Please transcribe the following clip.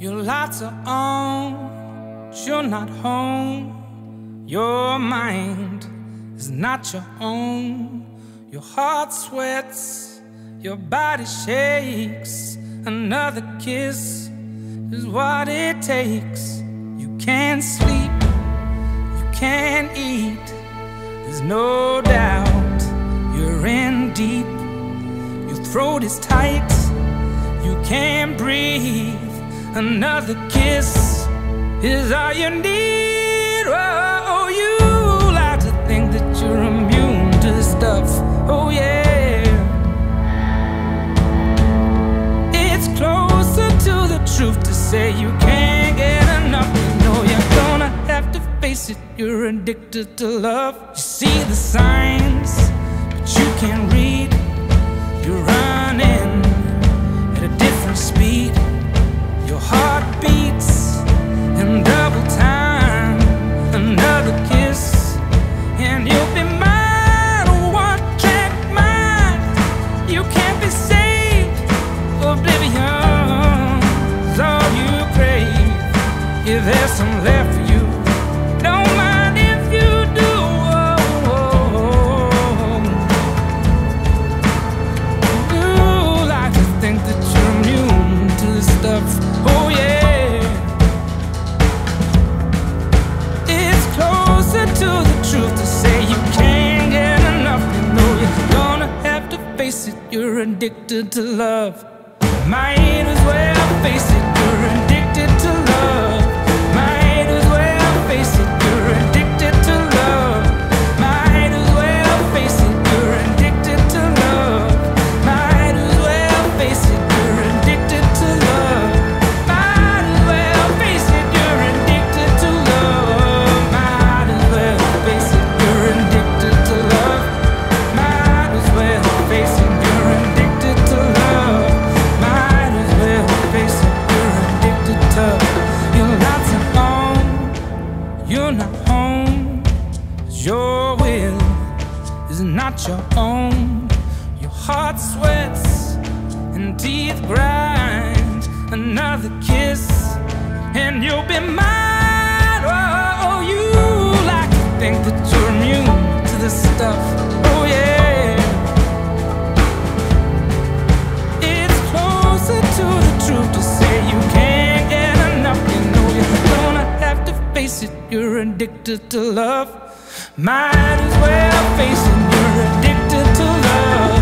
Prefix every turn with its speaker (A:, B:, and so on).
A: Your lights are on, but you're not home. Your mind is not your own. Your heart sweats, your body shakes. Another kiss is what it takes. You can't sleep, you can't eat. There's no doubt you're in deep. Throat is tight, you can't breathe. Another kiss is all you need. Oh, you like to think that you're immune to stuff. Oh, yeah. It's closer to the truth to say you can't get enough. You know you're gonna have to face it. You're addicted to love. You see the signs, Some left for you, don't mind if you do. You like to think that you're immune to. Oh yeah. It's closer to the truth to say you can't get enough. You know you're gonna have to face it. You're addicted to love. Might as well face it. You're not your own. Your heart sweats and teeth grind. Another kiss, and you'll be mine. Oh, you like to think that you're immune to this stuff. Oh, yeah. It's closer to the truth to say you can't get enough. You know you're gonna have to face it. You're addicted to love. Might as well face it. You're addicted to love.